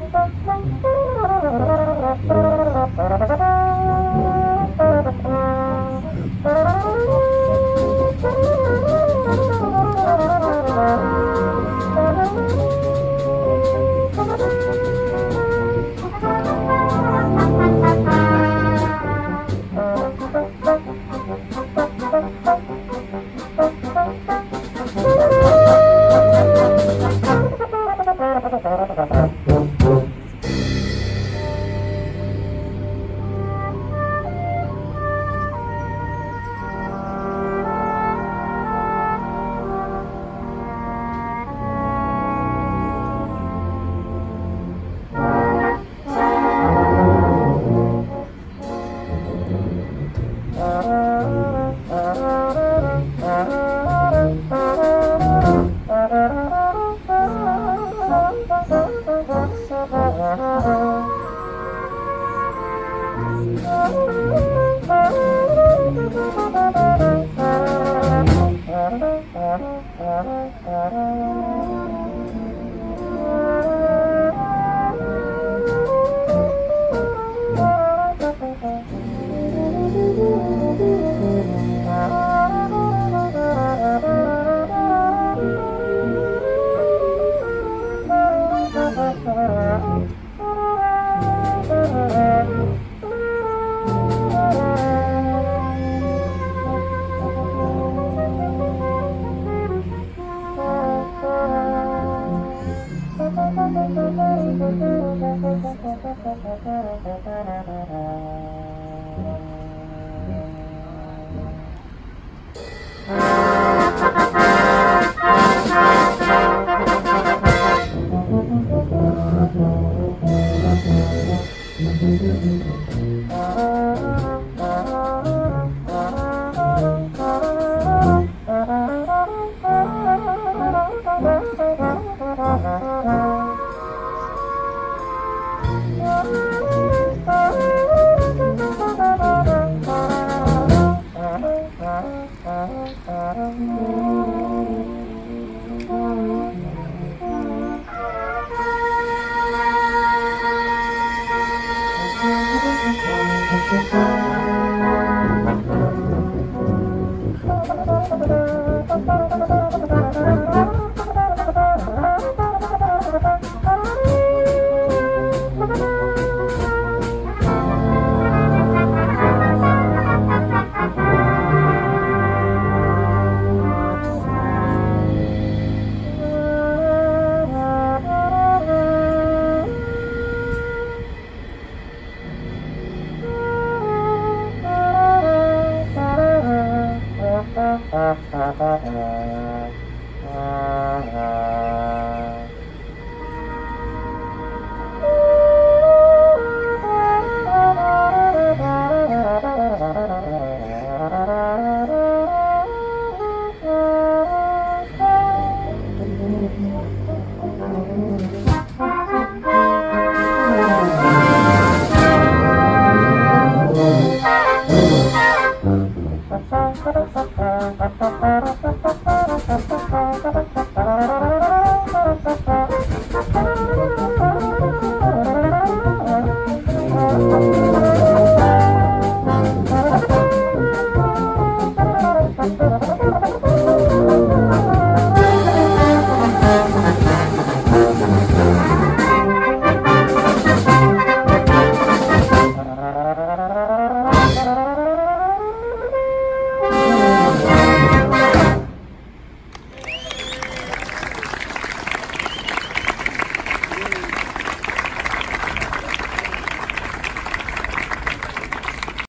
Thank you. Thank Amen. Música Uh-huh.